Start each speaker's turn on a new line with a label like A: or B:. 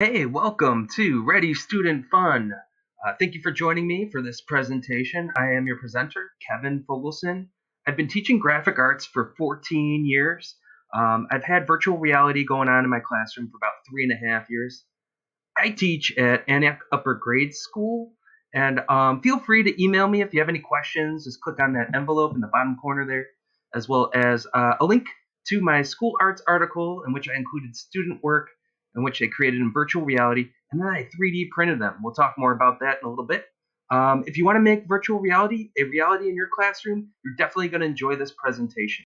A: Hey, welcome to Ready Student Fun. Uh, thank you for joining me for this presentation. I am your presenter, Kevin Fogelson. I've been teaching graphic arts for 14 years. Um, I've had virtual reality going on in my classroom for about three and a half years. I teach at Antioch Upper Grade School, and um, feel free to email me if you have any questions. Just click on that envelope in the bottom corner there, as well as uh, a link to my school arts article in which I included student work in which they created in virtual reality, and then I 3D printed them. We'll talk more about that in a little bit. Um, if you want to make virtual reality a reality in your classroom, you're definitely going to enjoy this presentation.